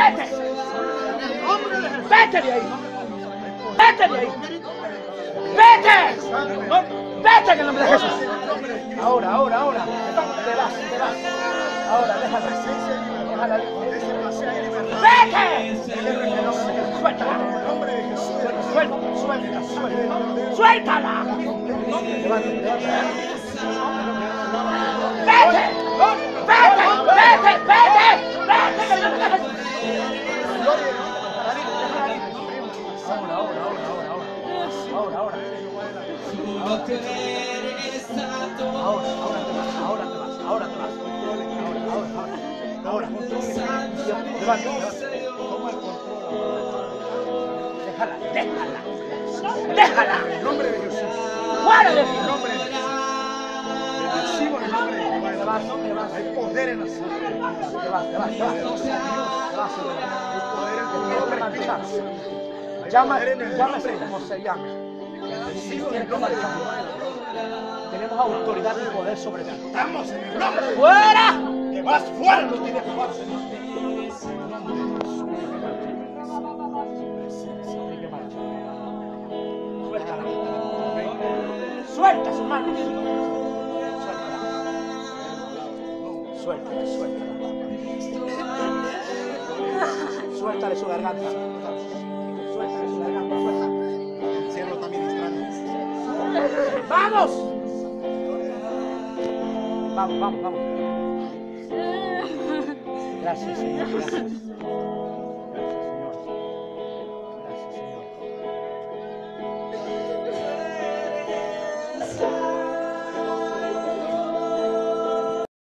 Vete. Vete de ahí. Vete de ahí. Vete. Vete en el nombre de Jesús. Ahora, ahora, ahora. Te vas, te vas. Ahora, déjala. Déjala. Vete. Suéltala. Suéltala, suéltala, suéltala. Suéltala. Ahora. Te vas, ahora te vas, ahora te vas. Ahora, ahora, ahora. Ahora. Levanta, levanta. Déjala, déjala. Déjala. En nombre nombre de Jesús. El poder en la poder el. Llama, llámese como se llame. En de. Tenemos autoridad y poder sobre ti. Estamos en el nombre de ¡Fuera! Que vas fuera, no tienes fuerza. Suéltala. Suelta sus manos. Suéltala. Suéltala, suéltala. Suéltale su garganta. Suéltale su garganta. Suéltala. ¡Vamos! Vamos, vamos, vamos. Gracias, Señor. Gracias.